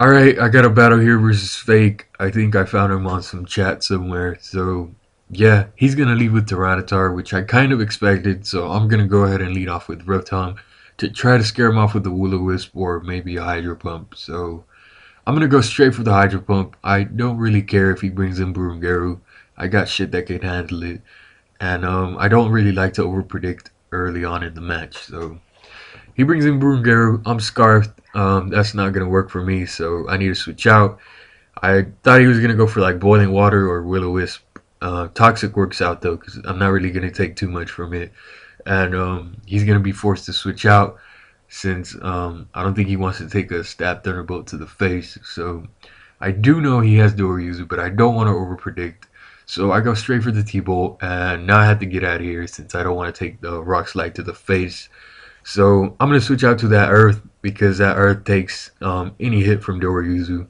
Alright, I got a battle here versus Fake. I think I found him on some chat somewhere. So, yeah, he's going to lead with Tyranitar, which I kind of expected. So, I'm going to go ahead and lead off with Rotom to try to scare him off with the Will-O-Wisp or maybe a Hydro Pump. So, I'm going to go straight for the Hydro Pump. I don't really care if he brings in Broongaroo. I got shit that can handle it. And um, I don't really like to overpredict early on in the match. So, he brings in Broongaroo. I'm scarfed. Um, that's not gonna work for me, so I need to switch out. I thought he was gonna go for like boiling water or Will-O-Wisp. Uh, toxic works out though, because I'm not really gonna take too much from it, and um, he's gonna be forced to switch out since um, I don't think he wants to take a stab thunderbolt to the face. So I do know he has Doryuzu, but I don't want to overpredict. So I go straight for the T-Bolt, and now I have to get out of here since I don't want to take the Rock Slide to the face. So I'm going to switch out to that Earth because that Earth takes um, any hit from Doryuzu.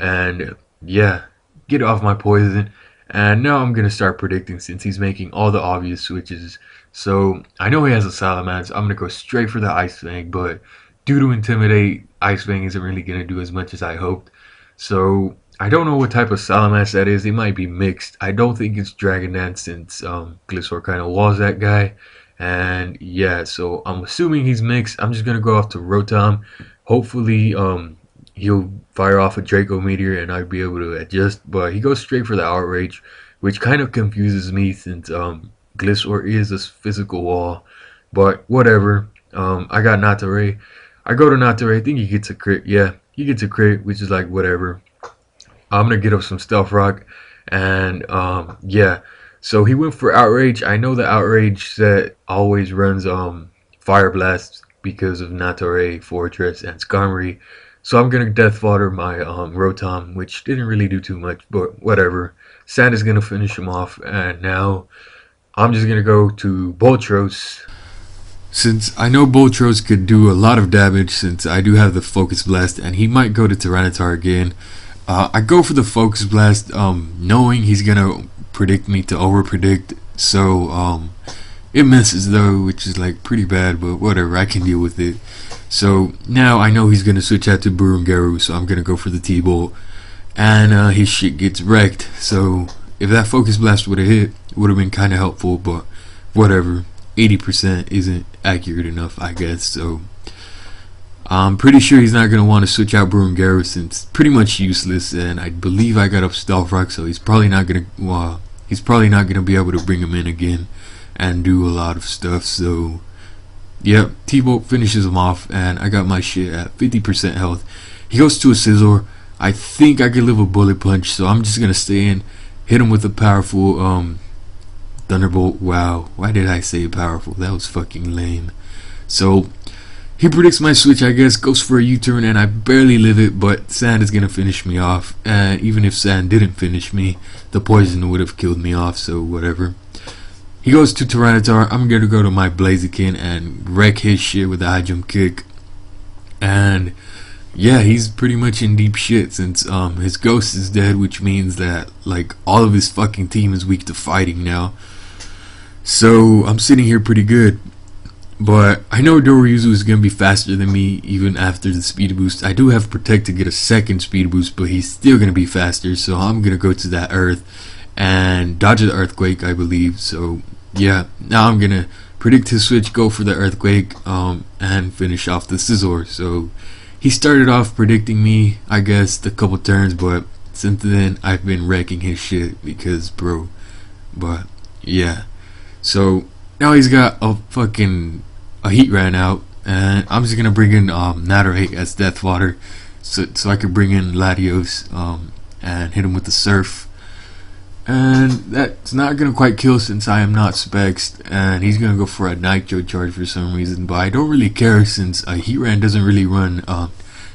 And yeah, get off my poison. And now I'm going to start predicting since he's making all the obvious switches. So I know he has a Salamence. I'm going to go straight for the Ice Fang. But due to Intimidate, Ice Fang isn't really going to do as much as I hoped. So I don't know what type of Salamence that is. It might be mixed. I don't think it's Dragon Dance since um, Gliscor kind of was that guy. And yeah, so I'm assuming he's mixed. I'm just gonna go off to Rotom. Hopefully, um, he'll fire off a Draco Meteor and I'd be able to adjust. But he goes straight for the Outrage, which kind of confuses me since um, Gliscor is a physical wall. But whatever. Um, I got Natare. I go to Natare. I think he gets a crit. Yeah, he gets a crit, which is like whatever. I'm gonna get up some Stealth Rock, and um, yeah. So he went for Outrage. I know the Outrage set always runs um Fire Blast because of Natare, Fortress, and Skarmory. So I'm gonna Death Fodder my um, Rotom, which didn't really do too much, but whatever. Sand is gonna finish him off, and now I'm just gonna go to Boltros. Since I know Boltros could do a lot of damage, since I do have the Focus Blast, and he might go to Tyranitar again. Uh, I go for the Focus Blast, um, knowing he's gonna predict me to over predict. So um, it misses though, which is like pretty bad, but whatever. I can deal with it. So now I know he's gonna switch out to Broongaroo, so I'm gonna go for the T-Bolt, and uh, his shit gets wrecked. So if that Focus Blast would have hit, it would have been kind of helpful, but whatever. 80% isn't accurate enough, I guess. So I'm pretty sure he's not going to want to switch out Broongaroo since pretty much useless, and I believe I got up Stealth Rock, so he's probably not going to. Well, he's probably not going to be able to bring him in again and do a lot of stuff. So, yep, T-Bolt finishes him off, and I got my shit at 50% health. He goes to a Scizor. I think I can live a Bullet Punch, so I'm just going to stay in, hit him with a powerful um, Thunderbolt. Wow, why did I say powerful? That was fucking lame. So, he predicts my switch, I guess, goes for a U-turn, and I barely live it, but Sand is going to finish me off. And even if Sand didn't finish me, the poison would have killed me off, so whatever. He goes to Tyranitar. I'm going to go to my Blaziken and wreck his shit with a high jump kick. And yeah, he's pretty much in deep shit since um his ghost is dead, which means that like all of his fucking team is weak to fighting now. So I'm sitting here pretty good. But I know Doryuzu is going to be faster than me even after the speed boost. I do have Protect to get a second speed boost, but he's still going to be faster. So I'm going to go to that Earth and dodge the Earthquake, I believe. So yeah, now I'm going to predict his switch, go for the Earthquake, um, and finish off the Scizor. So he started off predicting me, I guess, the couple turns, but since then I've been wrecking his shit because, bro. But yeah, so now he's got a fucking a Heatran out, and I'm just gonna bring in um, Natterhake as Death Water, so so I could bring in Latios um, and hit him with the Surf, and that's not gonna quite kill since I am not Spexed, and he's gonna go for a Nitro Charge for some reason, but I don't really care since a Heatran doesn't really run um,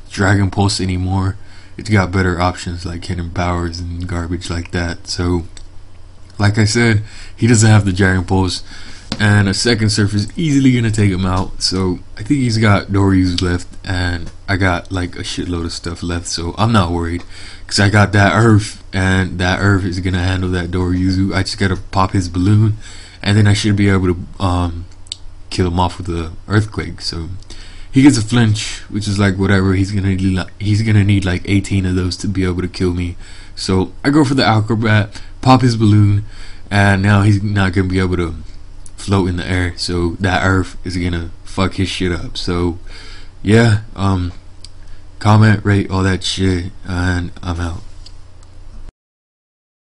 Dragon Pulse anymore. It's got better options like hidden powers and garbage like that. So, like I said, he doesn't have the Dragon Pulse and a second surf is easily gonna take him out. So I think he's got Doryu's left, and I got like a shitload of stuff left. So I'm not worried, cause I got that Earth, and that Earth is gonna handle that Doryuzu. I just gotta pop his balloon, and then I should be able to um, kill him off with the Earthquake. So he gets a flinch, which is like whatever. He's gonna need like, he's gonna need like 18 of those to be able to kill me. So I go for the acrobat, pop his balloon, and now he's not gonna be able to float in the air. So that earth is gonna fuck his shit up. So yeah, um, comment, rate, all that shit, and I'm out.